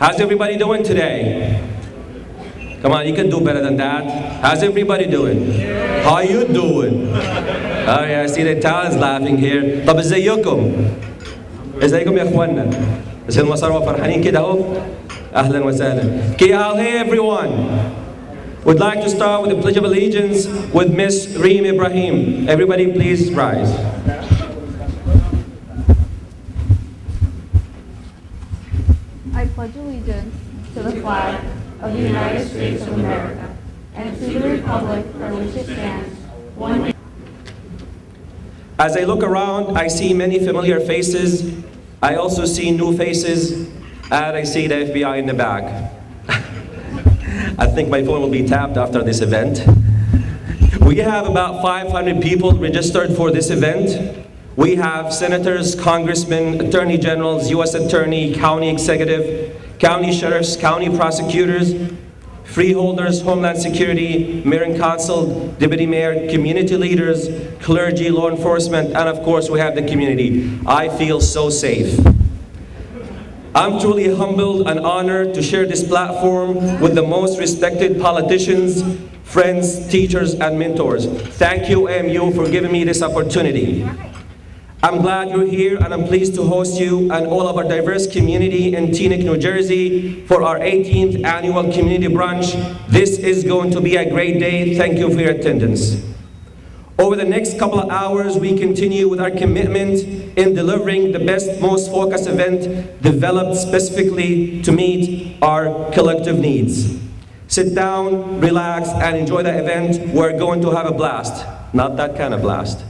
How's everybody doing today? Come on, you can do better than that. How's everybody doing? How you doing? Oh yeah, I see the Italians laughing here. طب ازيكم؟ ازيكم يا اخوانا؟ بس هم صاروا فرحانين كده اهو؟ اهلا وسهلا. Okay, I'll hey everyone. Would like to start with the Pledge of Allegiance with Miss Reem Ibrahim. Everybody please rise. Pledge allegiance to the flag of the United States of America and to the republic for which it stands, one As I look around, I see many familiar faces. I also see new faces, and I see the FBI in the back. I think my phone will be tapped after this event. We have about 500 people registered for this event. We have senators, congressmen, attorney generals, U.S. attorney, county executive, county sheriffs, county prosecutors, freeholders, homeland security, mayor and council, deputy mayor, community leaders, clergy, law enforcement, and of course we have the community. I feel so safe. I'm truly humbled and honored to share this platform with the most respected politicians, friends, teachers, and mentors. Thank you, AMU, for giving me this opportunity. I'm glad you're here and I'm pleased to host you and all of our diverse community in Teaneck, New Jersey for our 18th annual community brunch. This is going to be a great day. Thank you for your attendance. Over the next couple of hours, we continue with our commitment in delivering the best, most focused event developed specifically to meet our collective needs. Sit down, relax, and enjoy the event. We're going to have a blast. Not that kind of blast.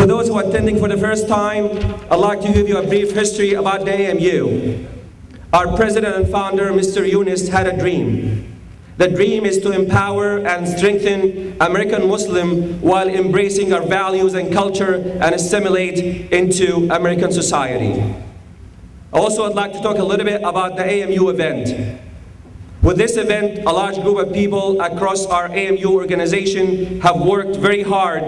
For those who are attending for the first time, I'd like to give you a brief history about the AMU. Our president and founder, Mr. Yunus, had a dream. The dream is to empower and strengthen American Muslim while embracing our values and culture and assimilate into American society. Also, I'd like to talk a little bit about the AMU event. With this event, a large group of people across our AMU organization have worked very hard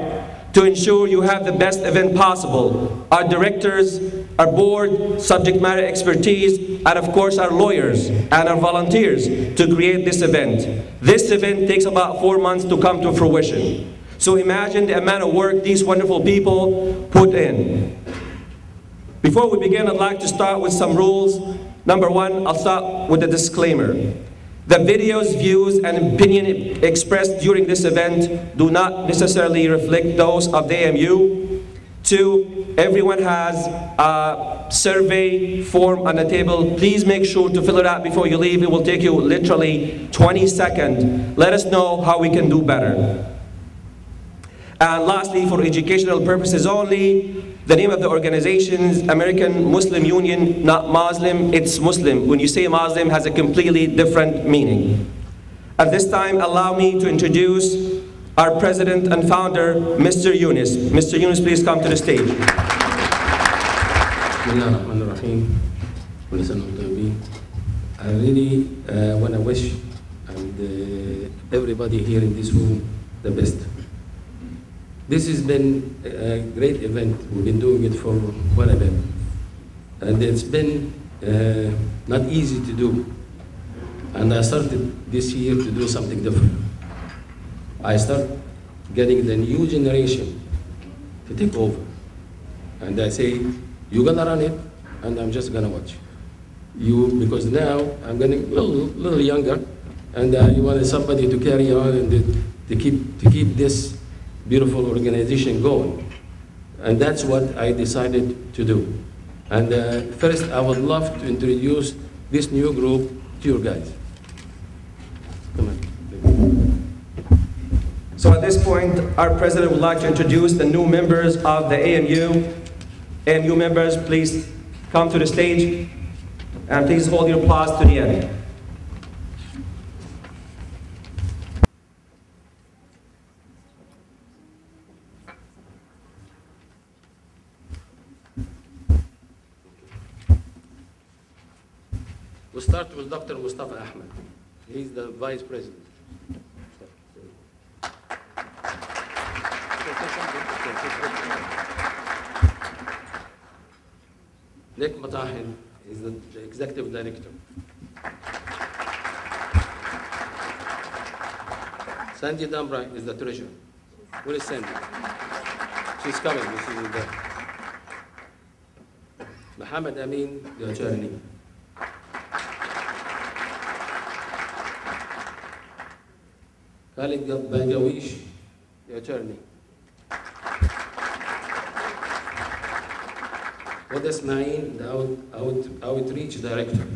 to ensure you have the best event possible. Our directors, our board, subject matter expertise, and of course our lawyers and our volunteers to create this event. This event takes about four months to come to fruition. So imagine the amount of work these wonderful people put in. Before we begin, I'd like to start with some rules. Number one, I'll start with a disclaimer. The videos, views, and opinion expressed during this event do not necessarily reflect those of the AMU. Two, everyone has a survey form on the table. Please make sure to fill it out before you leave. It will take you literally 20 seconds. Let us know how we can do better. And lastly, for educational purposes only, the name of the organization is American Muslim Union, not Muslim, it's Muslim. When you say Muslim, has a completely different meaning. At this time, allow me to introduce our president and founder, Mr. Yunus. Mr. Yunus, please come to the stage. I really uh, want to wish um, and, uh, everybody here in this room the best. This has been a great event. We've been doing it for quite a bit. And it's been uh, not easy to do. And I started this year to do something different. I start getting the new generation to take over. And I say, you're gonna run it, and I'm just gonna watch. You, because now I'm getting a little, little younger, and uh, you wanted somebody to carry on and to keep to keep this beautiful organization going. And that's what I decided to do. And uh, first, I would love to introduce this new group to you guys. Come on. So at this point, our president would like to introduce the new members of the AMU. AMU members, please come to the stage and please hold your applause to the end. Start with Dr. Mustafa Ahmed. He's the vice president. Nick Matahin, is the, the executive director. Sandy Dambra is the treasurer. Where is Sandy? She's coming. She's in there. Muhammad Amin, the attorney. Khalid Bagawish, the attorney. Huda Ismail, the out, out, outreach director.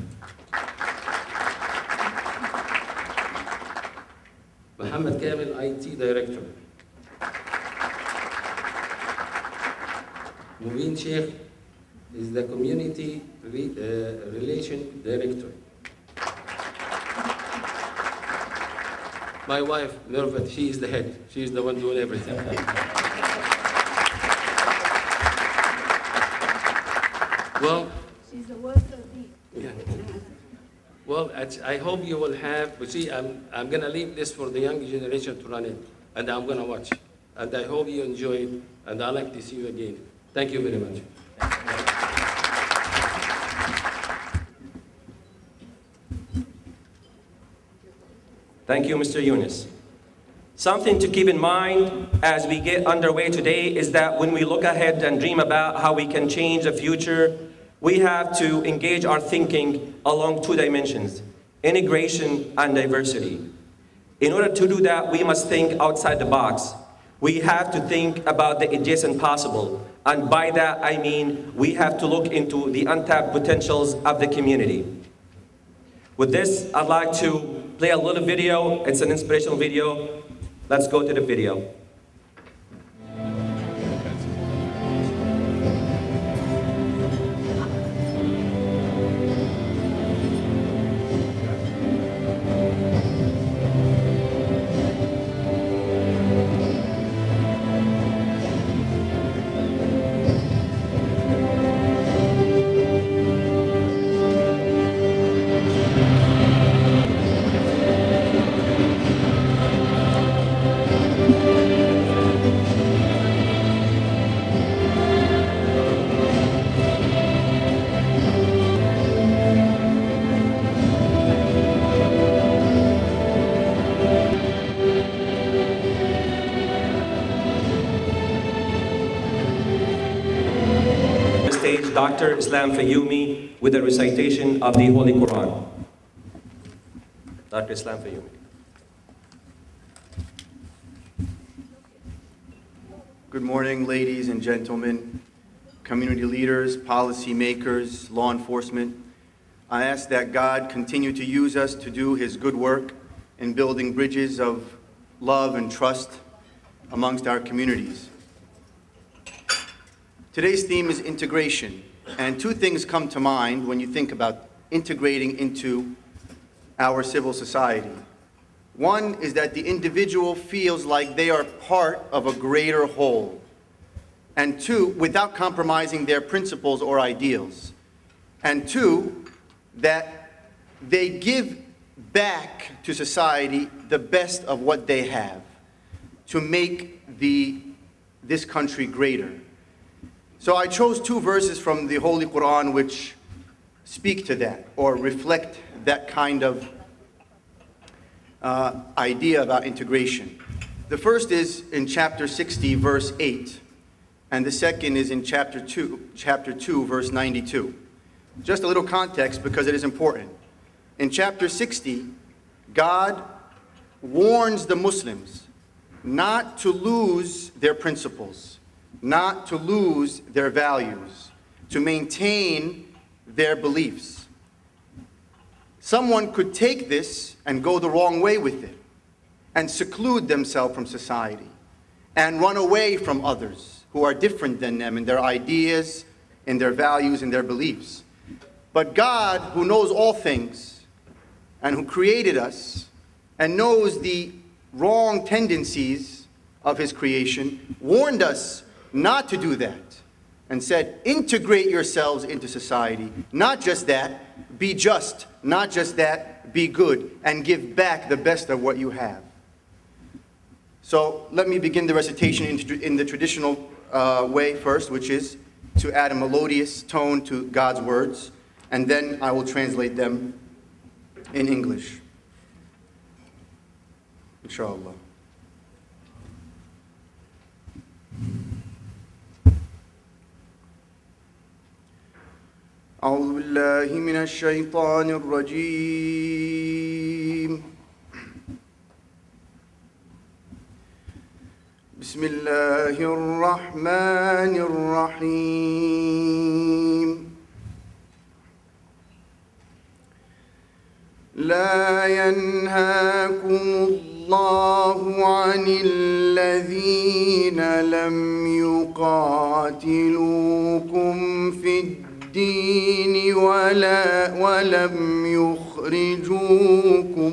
Muhammad Kamil, IT director. Mubin Sheikh wife, Mervat, she is the head. She is the one doing everything. well, She's the worst of me. yeah. Well, I hope you will have, but see, I'm, I'm gonna leave this for the young generation to run it, and I'm gonna watch. And I hope you enjoy it, and I'd like to see you again. Thank you very much. Thank you, Mr. Yunus. Something to keep in mind as we get underway today is that when we look ahead and dream about how we can change the future, we have to engage our thinking along two dimensions integration and diversity. In order to do that, we must think outside the box. We have to think about the adjacent possible. And by that, I mean we have to look into the untapped potentials of the community. With this, I'd like to play a little video. It's an inspirational video. Let's go to the video. Dr. Islam Fayoumi with a recitation of the Holy Quran. Dr. Islam Fayoumi. Good morning, ladies and gentlemen, community leaders, policymakers, law enforcement. I ask that God continue to use us to do His good work in building bridges of love and trust amongst our communities. Today's theme is integration, and two things come to mind when you think about integrating into our civil society. One is that the individual feels like they are part of a greater whole. And two, without compromising their principles or ideals. And two, that they give back to society the best of what they have to make the, this country greater. So I chose two verses from the Holy Quran which speak to that or reflect that kind of uh, idea about integration. The first is in chapter 60, verse 8, and the second is in chapter 2, chapter 2, verse 92. Just a little context because it is important. In chapter 60, God warns the Muslims not to lose their principles, not to lose their values, to maintain their beliefs. Someone could take this and go the wrong way with it and seclude themselves from society and run away from others who are different than them in their ideas, in their values, in their beliefs. But God, who knows all things and who created us and knows the wrong tendencies of his creation, warned us not to do that and said, integrate yourselves into society. Not just that, be just. Not just that, be good. And give back the best of what you have. So let me begin the recitation in, the traditional uh, way first, which is to add a melodious tone to God's words. and then I will translate them in English. Inshallah. من الشيطان الرجيم. بسم الله الرحمن الرحيم. لا ينهاكم الله عن الذين لم يقاتلوكم في الدين ولا ولم يخرجوكم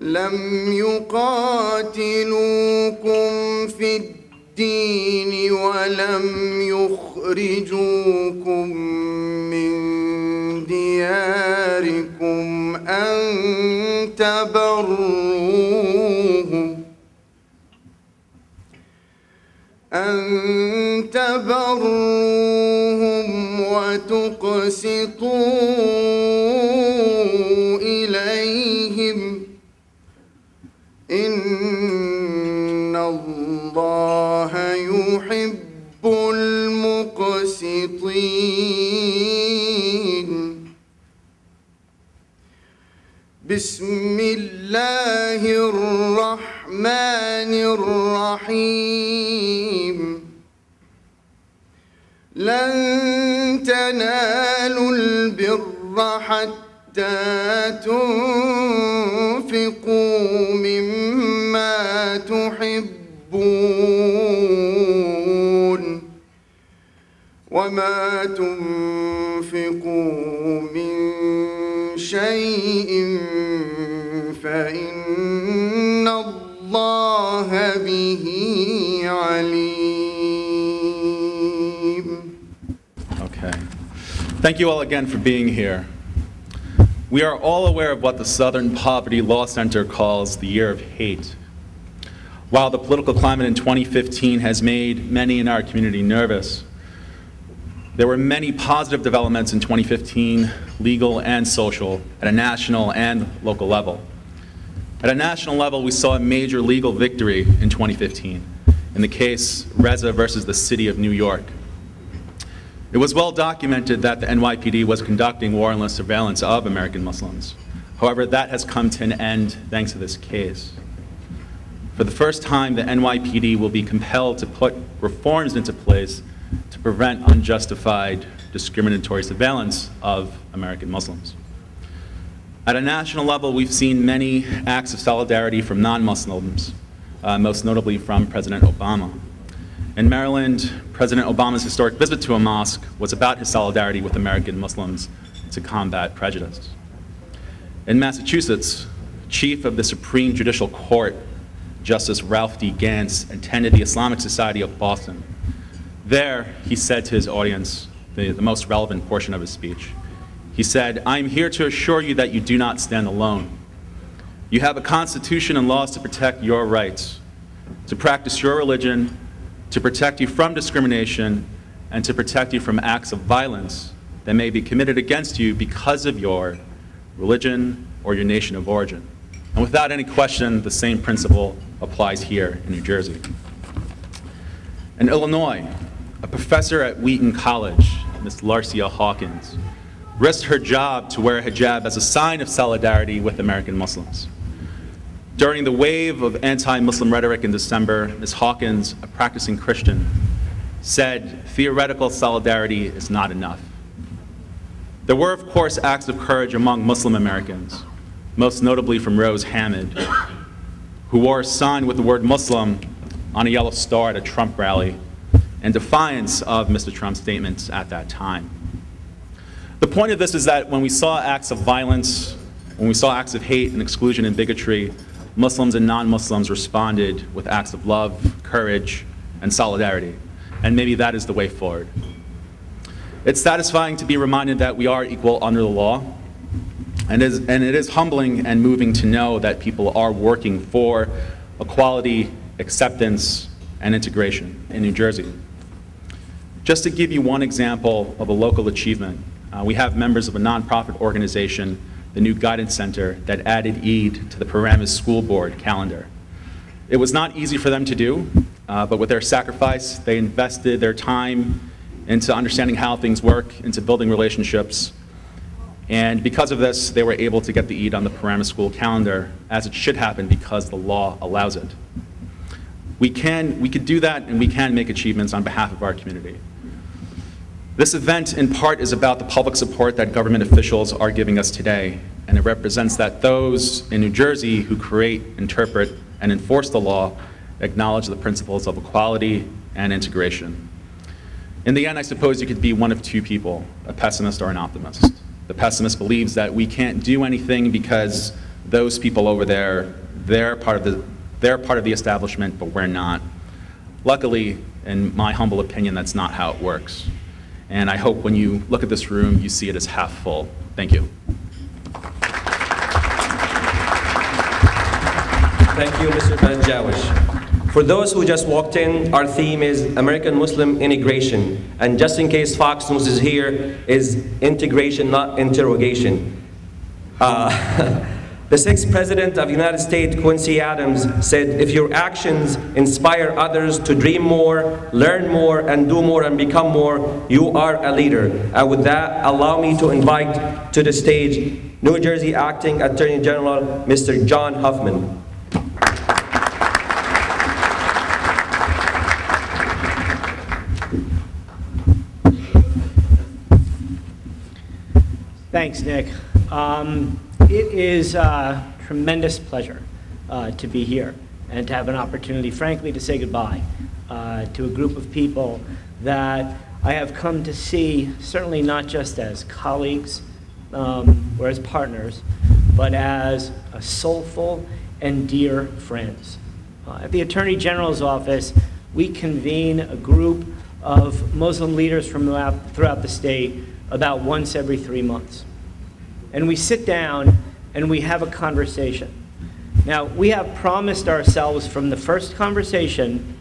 لم يقاتلوكم في الدين ولم يخرجوكم من دياركم أن تبروهم. وتقسطوا إليهم. إن الله يحب المقسطين. بسم الله الرحمن الرحيم. لن تنالوا البر حتى تنفقوا مما تحبون وما تنفقوا من شيء فإن Thank you all again for being here. We are all aware of what the Southern Poverty Law Center calls the year of hate. While the political climate in 2015 has made many in our community nervous, there were many positive developments in 2015, legal and social, at a national and local level. At a national level, we saw a major legal victory in 2015 in the case Raza versus the City of New York. It was well documented that the NYPD was conducting warrantless surveillance of American Muslims. However, that has come to an end thanks to this case. For the first time, the NYPD will be compelled to put reforms into place to prevent unjustified discriminatory surveillance of American Muslims. At a national level, we've seen many acts of solidarity from non-Muslims, uh, most notably from President Obama. In Maryland, President Obama's historic visit to a mosque was about his solidarity with American Muslims to combat prejudice. In Massachusetts, Chief of the Supreme Judicial Court, Justice Ralph D. Gants, attended the Islamic Society of Boston. There, he said to his audience, the, the most relevant portion of his speech, he said, I am here to assure you that you do not stand alone. You have a constitution and laws to protect your rights, to practice your religion, to protect you from discrimination, and to protect you from acts of violence that may be committed against you because of your religion or your nation of origin. And without any question, the same principle applies here in New Jersey. In Illinois, a professor at Wheaton College, Ms. Larycia Hawkins, risked her job to wear a hijab as a sign of solidarity with American Muslims. During the wave of anti-Muslim rhetoric in December, Ms. Hawkins, a practicing Christian, said theoretical solidarity is not enough. There were, of course, acts of courage among Muslim Americans, most notably from Rose Hamid, who wore a sign with the word Muslim on a yellow star at a Trump rally in defiance of Mr. Trump's statements at that time. The point of this is that when we saw acts of violence, when we saw acts of hate and exclusion and bigotry, Muslims and non-Muslims responded with acts of love, courage, and solidarity. And maybe that is the way forward. It's satisfying to be reminded that we are equal under the law, and, is, and it is humbling and moving to know that people are working for equality, acceptance, and integration in New Jersey. Just to give you one example of a local achievement, uh, we have members of a nonprofit organization, the New Guidance Center, that added Eid to the Paramus School Board calendar. It was not easy for them to do, uh, but with their sacrifice, they invested their time into understanding how things work, into building relationships. And because of this, they were able to get the Eid on the Paramus School calendar, as it should happen because the law allows it. We can, we could do that, and we can make achievements on behalf of our community. This event, in part, is about the public support that government officials are giving us today, and it represents that those in New Jersey who create, interpret, and enforce the law acknowledge the principles of equality and integration. In the end, I suppose you could be one of two people, a pessimist or an optimist. The pessimist believes that we can't do anything because those people over there, they're part of the, they're part of the establishment, but we're not. Luckily, in my humble opinion, that's not how it works. And I hope when you look at this room, you see it as half full. Thank you. Thank you, Mr. Banjawish. For those who just walked in, our theme is American Muslim integration. And just in case Fox News is here, is integration, not interrogation. Uh, the sixth president of the United States, Quincy Adams, said, if your actions inspire others to dream more, learn more, and do more and become more, you are a leader. And with that, allow me to invite to the stage New Jersey Acting Attorney General, Mr. John Hoffman. Thanks, Nick. Um, it is a tremendous pleasure uh, to be here and to have an opportunity, frankly, to say goodbye uh, to a group of people that I have come to see, certainly not just as colleagues um, or as partners, but as a soulful and dear friends. Uh, at the Attorney General's office, we convene a group of Muslim leaders from throughout the state about once every three months. And we sit down and we have a conversation. Now, we have promised ourselves from the first conversation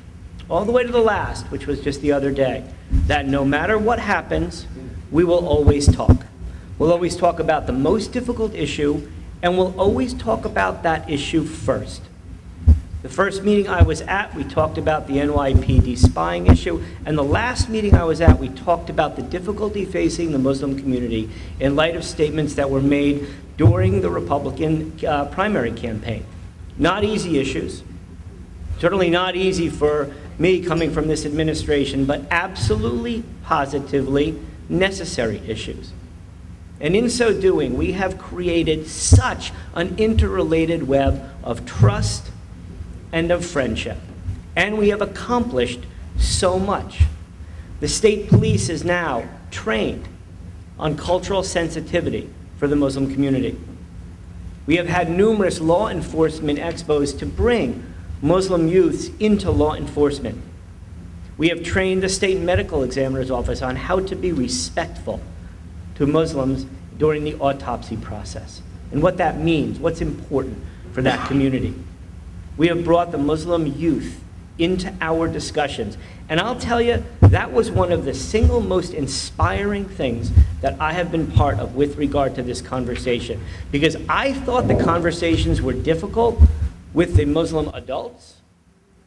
all the way to the last, which was just the other day, that no matter what happens, we will always talk. We'll always talk about the most difficult issue, and we'll always talk about that issue first. The first meeting I was at, we talked about the NYPD spying issue, and the last meeting I was at, we talked about the difficulty facing the Muslim community in light of statements that were made during the Republican uh, primary campaign. Not easy issues, certainly not easy for me coming from this administration, but absolutely, positively necessary issues. And in so doing, we have created such an interrelated web of trust and of friendship. And we have accomplished so much. The state police is now trained on cultural sensitivity for the Muslim community. We have had numerous law enforcement expos to bring Muslim youths into law enforcement. We have trained the state medical examiner's office on how to be respectful to Muslims during the autopsy process and what that means, what's important for that community. We have brought the Muslim youth into our discussions. And I'll tell you, that was one of the single most inspiring things that I have been part of with regard to this conversation. Because I thought the conversations were difficult with the Muslim adults,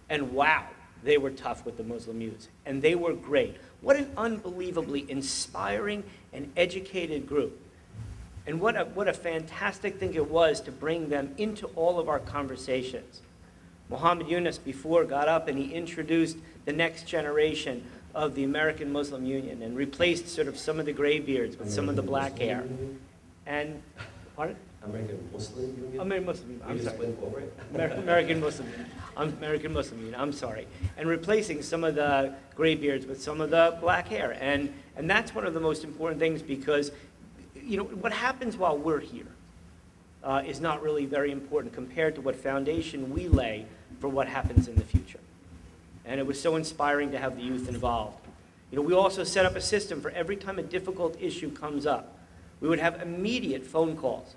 and wow, they were tough with the Muslim youth. And they were great. What an unbelievably inspiring and educated group. And what a, what a fantastic thing it was to bring them into all of our conversations. Muhammad Yunus before got up and he introduced the next generation of the American Muslim Union and replaced sort of some of the graybeards with some of the black hair. And, pardon? American Muslim Union? American Muslim Union, I'm sorry. went over it? Amer- American Muslim Union. I'm American Muslim Union. I'm sorry. And replacing some of the graybeards with some of the black hair. And, and that's one of the most important things because, you know, what happens while we're here uh, is not really very important compared to what foundation we lay for what happens in the future. And it was so inspiring to have the youth involved. You know, we also set up a system for every time a difficult issue comes up, we would have immediate phone calls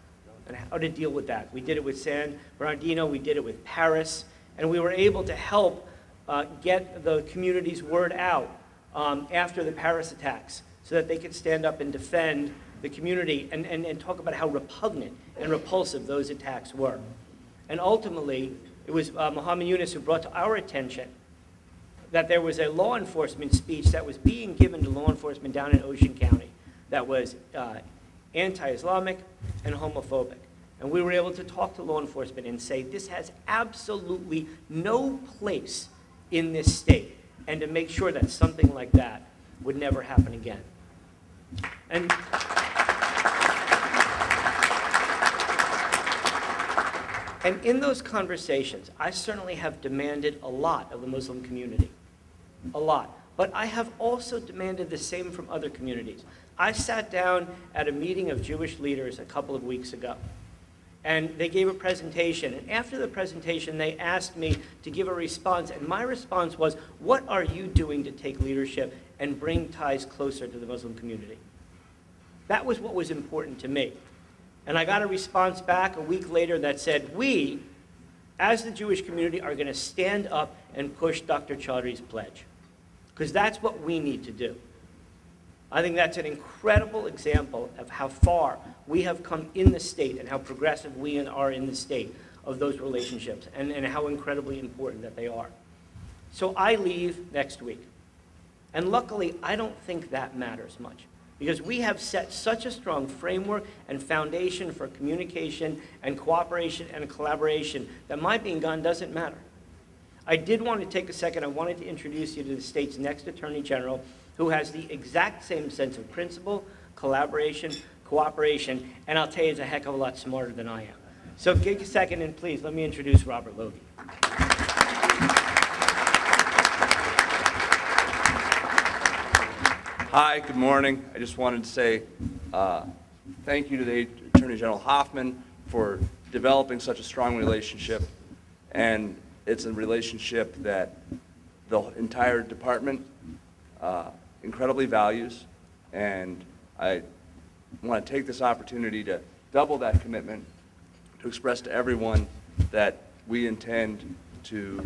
on how to deal with that. We did it with San Bernardino, we did it with Paris, and we were able to help uh, get the community's word out um, after the Paris attacks so that they could stand up and defend the community and, and, and talk about how repugnant and repulsive those attacks were. And ultimately, it was uh, Muhammad Yunus who brought to our attention that there was a law enforcement speech that was being given to law enforcement down in Ocean County that was uh, anti-Islamic and homophobic. And we were able to talk to law enforcement and say, this has absolutely no place in this state, and to make sure that something like that would never happen again. And And in those conversations, I certainly have demanded a lot of the Muslim community. A lot. But I have also demanded the same from other communities. I sat down at a meeting of Jewish leaders a couple of weeks ago, and they gave a presentation. And after the presentation, they asked me to give a response, and my response was, What are you doing to take leadership and bring ties closer to the Muslim community? That was what was important to me. And I got a response back a week later that said, we, as the Jewish community, are going to stand up and push Dr. Chaudhry's pledge. Because that's what we need to do. I think that's an incredible example of how far we have come in the state and how progressive we are in the state of those relationships and, and how incredibly important that they are. So I leave next week. And luckily, I don't think that matters much because we have set such a strong framework and foundation for communication and cooperation and collaboration that my being gone doesn't matter. I did want to take a second. I wanted to introduce you to the state's next Attorney General, who has the exact same sense of principle, collaboration, cooperation, and I'll tell you, he's a heck of a lot smarter than I am. So take a second and please let me introduce Robert Lougy. Hi, good morning. I just wanted to say uh, thank you to the Attorney General Hoffman for developing such a strong relationship. And it's a relationship that the entire department uh, incredibly values. And I want to take this opportunity to double that commitment to express to everyone that we intend to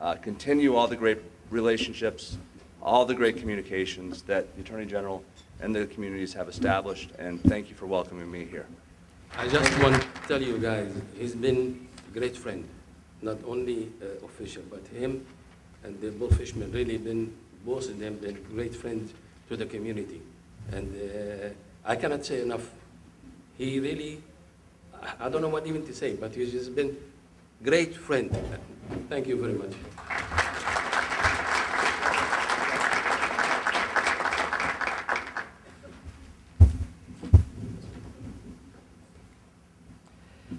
uh, continue all the great relationships all the great communications that the Attorney General and the communities have established, and thank you for welcoming me here. I just want to tell you guys, he's been a great friend, not only uh, official, but him and the Fishman really been, both of them been great friends to the community. And uh, I cannot say enough. He really, I I don't know what even to say, but he's just been great friend. Thank you very much.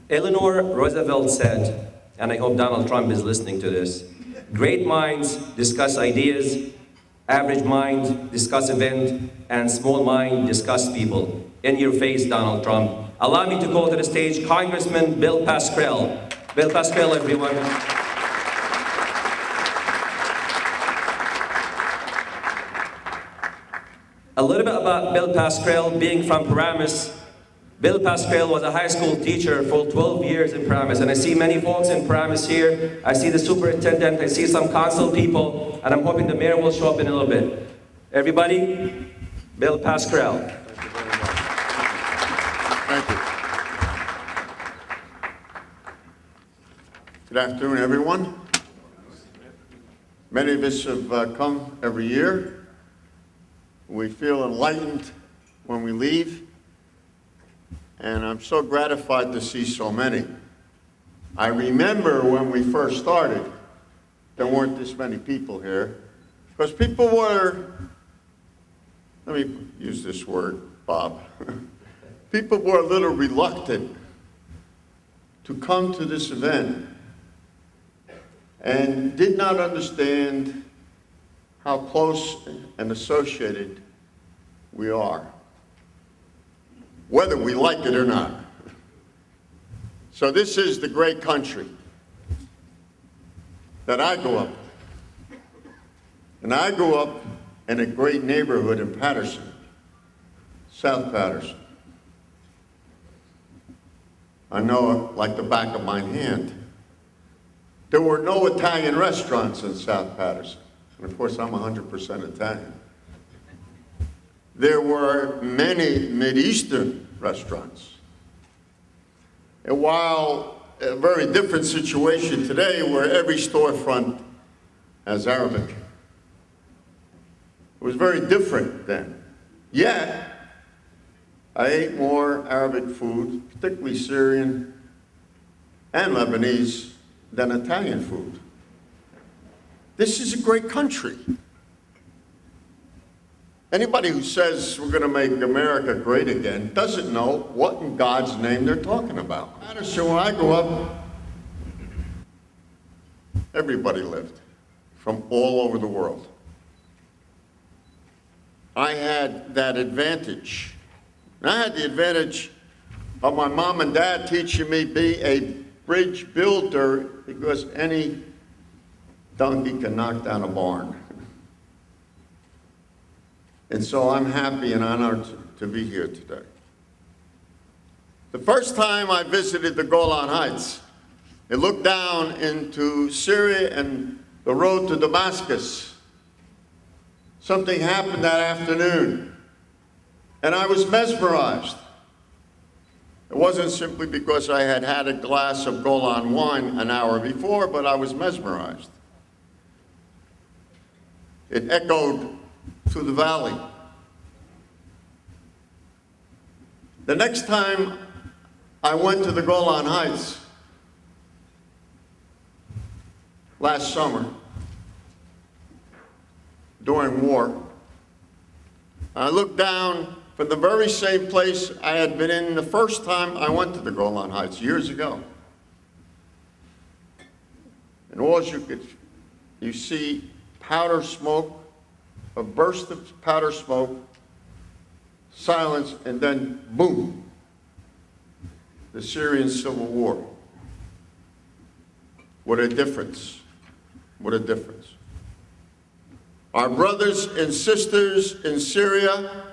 Eleanor Roosevelt said, and I hope Donald Trump is listening to this, great minds discuss ideas, average mind discuss event, and small mind discuss people. In your face, Donald Trump. Allow me to call to the stage Congressman Bill Pascrell. Bill Pascrell, everyone. A little bit about Bill Pascrell being from Paramus. Bill Pascrell was a high school teacher for 12 years in Paramus, and I see many folks in Paramus here. I see the superintendent, I see some council people, and I'm hoping the mayor will show up in a little bit. Everybody, Bill Pascrell. Thank you. Good afternoon, everyone. Many of us have uh, come every year. We feel enlightened when we leave, and I'm so gratified to see so many. I remember when we first started, there weren't this many people here, because people were, let me use this word, Bob. people were a little reluctant to come to this event and did not understand how close and associated we are, whether we like it or not. So this is the great country that I grew up. in. And I grew up in a great neighborhood in Paterson, South Paterson. I know it like the back of my hand. There were no Italian restaurants in South Paterson. And of course, I'm 100% Italian. There were many Mideastern restaurants. And while a very different situation today where every storefront has Arabic, it was very different then. Yet, I ate more Arabic food, particularly Syrian and Lebanese, than Italian food. This is a great country. Anybody who says we're going to make America great again doesn't know what in God's name they're talking about. Madison, when I grew up, everybody lived from all over the world. I had that advantage. I had the advantage of my mom and dad teaching me be a bridge builder because any donkey can knock down a barn. And so I'm happy and honored to be here today. The first time I visited the Golan Heights, it looked down into Syria and the road to Damascus. Something happened that afternoon, and I was mesmerized. It wasn't simply because I had had a glass of Golan wine an hour before, but I was mesmerized. It echoed through the valley. The next time I went to the Golan Heights, last summer, during war, I looked down from the very same place I had been in the first time I went to the Golan Heights years ago. And all you could, you see powder smoke, a burst of powder smoke, silence, and then boom, the Syrian civil war. What a difference. What a difference. Our brothers and sisters in Syria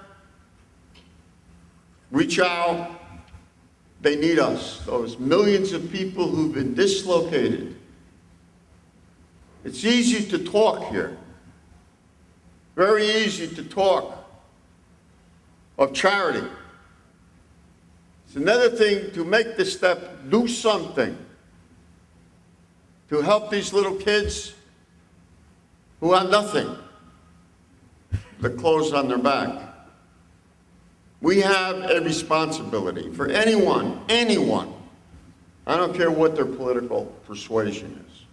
reach out. They need us. Those millions of people who've been dislocated. It's easy to talk here. Very easy to talk of charity. It's another thing to make the step, do something to help these little kids who have nothing, the clothes on their back. We have a responsibility for anyone, anyone, I don't care what their political persuasion is,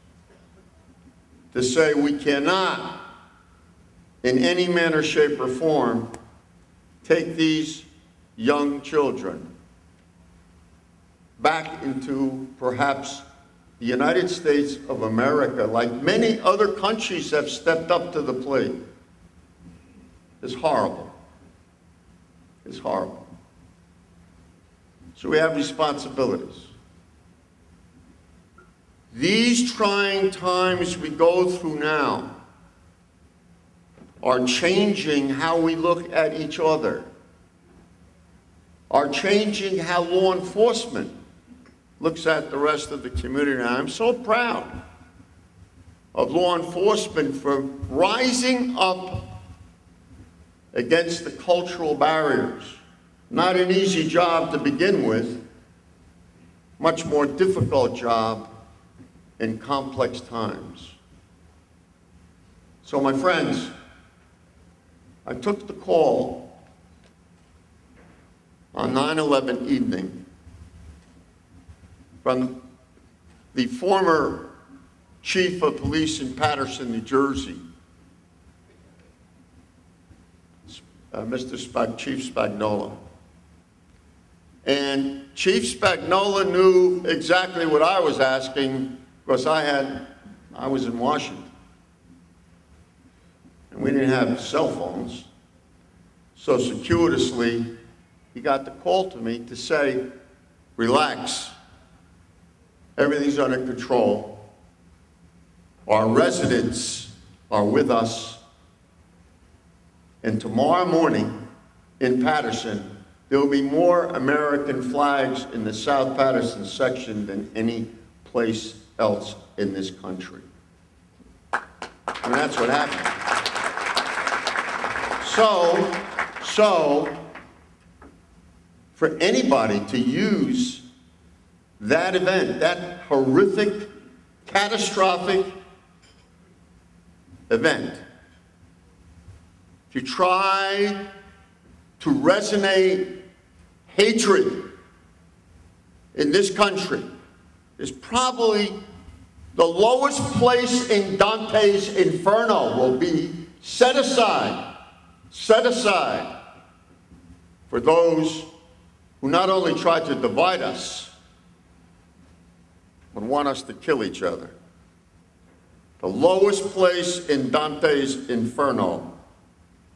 to say we cannot, in any manner, shape, or form, take these young children back into perhaps the United States of America, like many other countries have stepped up to the plate, is horrible. It's horrible. So we have responsibilities. These trying times we go through now are changing how we look at each other, are changing how law enforcement looks at the rest of the community. And I'm so proud of law enforcement for rising up against the cultural barriers. Not an easy job to begin with, much more difficult job in complex times. So my friends, I took the call on 9-11 evening from the former chief of police in Paterson, New Jersey, uh, Mr. Spag- Chief Spagnola. And Chief Spagnola knew exactly what I was asking because I had, I was in Washington. And we didn't have cell phones. So circuitously, he got the call to me to say, relax, everything's under control. Our residents are with us. And tomorrow morning in Paterson, there will be more American flags in the South Paterson section than any place else in this country. And that's what happened. So, so, for anybody to use that event, that horrific, catastrophic event, to try to resonate hatred in this country is probably the lowest place in Dante's Inferno will be set aside, set aside for those who not only try to divide us, but want us to kill each other. The lowest place in Dante's Inferno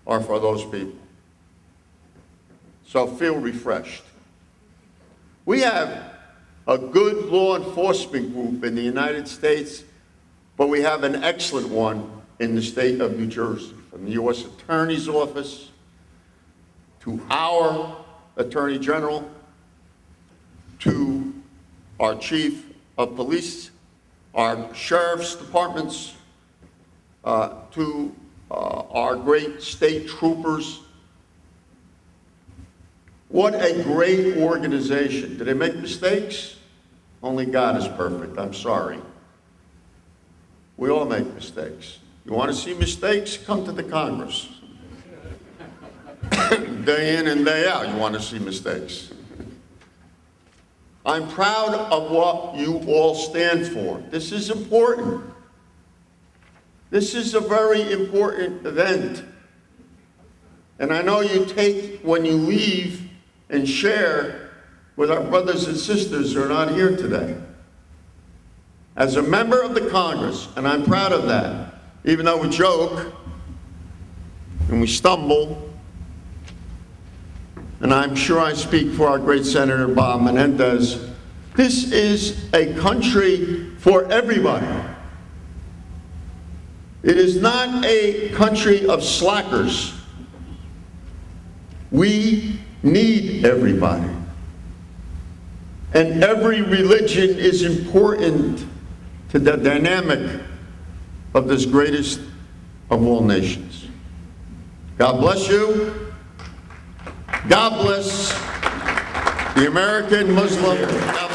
are for those people. So feel refreshed. We have a good law enforcement group in the United States, but we have an excellent one in the state of New Jersey, from the U.S. Attorney's Office to our Attorney General to our Chief of Police, our Sheriff's Departments, uh, to uh, our great state troopers. What a great organization. Did they make mistakes? Only God is perfect. I'm sorry. We all make mistakes. You want to see mistakes? Come to the Congress. day in and day out, you want to see mistakes. I'm proud of what you all stand for. This is important. This is a very important event. And I know you take, when you leave and share with our brothers and sisters who are not here today. As a member of the Congress, and I'm proud of that, even though we joke and we stumble, and I'm sure I speak for our great Senator Bob Menendez, this is a country for everybody. It is not a country of slackers. We need everybody. And every religion is important to the dynamic of this greatest of all nations. God bless you. God bless the American Muslim.